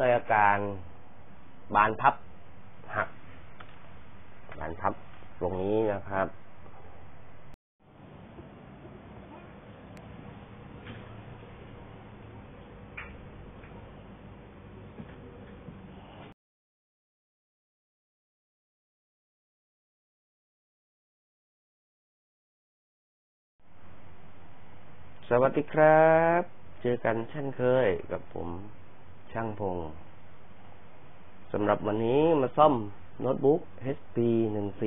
ด้วยอาการบานพับหัก บานพับตรงนี้นะครับ สวัสดีครับ เจอกันเช่นเคยกับผม ช่างพงสำหรับวันนี้มาซ่อมโน้ตบุ๊ก HP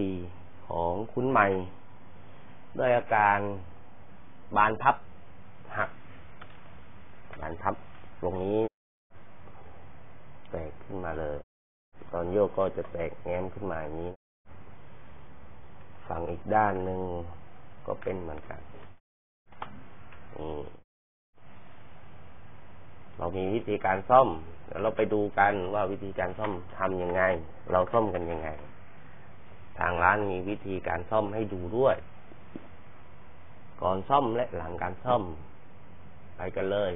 14ของคุณใหม่ ด้วยอาการบานพับหัก บานพับตรงนี้ แตกขึ้นมาเลย ตอนโยกก็จะแตกแง้มขึ้นมาอย่างนี้ ฝั่งอีกด้านหนึ่งก็เป็นเหมือนกัน เรามีวิธีการซ่อมเราไปดูกันว่าวิธีการซ่อมทำยังไง เราซ่อมกันยังไง ทางร้านมีวิธีการซ่อมให้ดูด้วย ก่อนซ่อมและหลังการซ่อม ไปกันเลย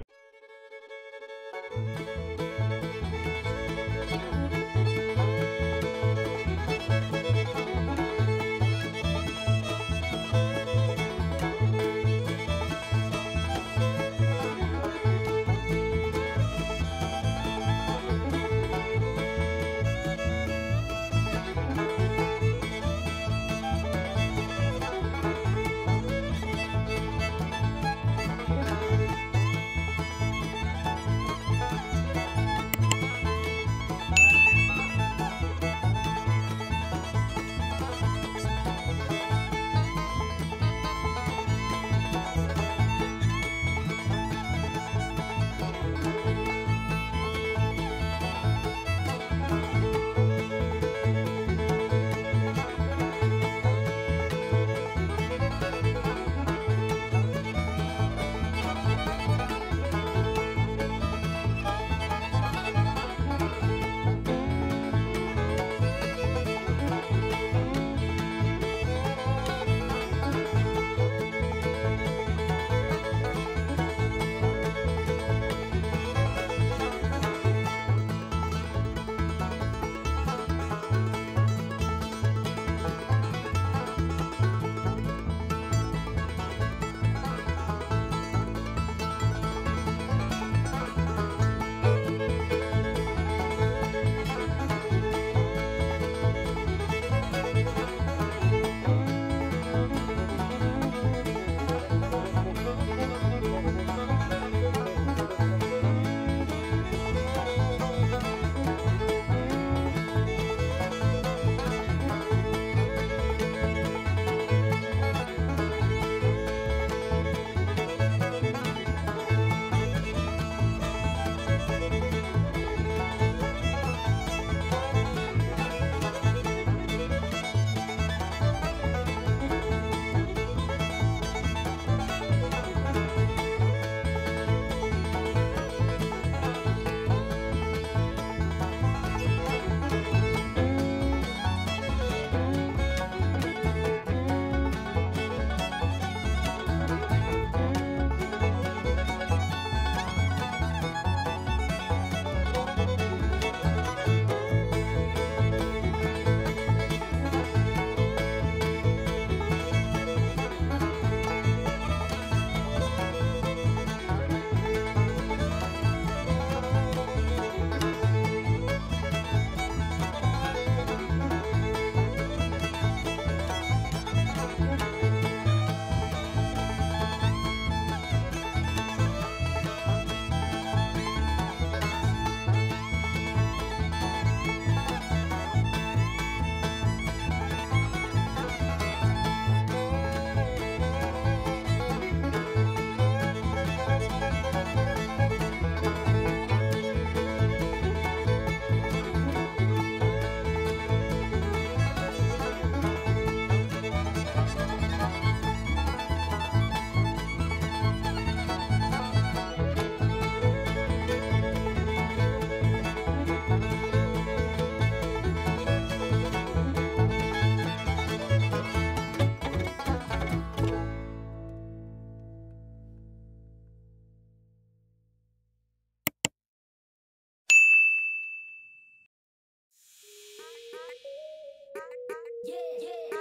Yeah.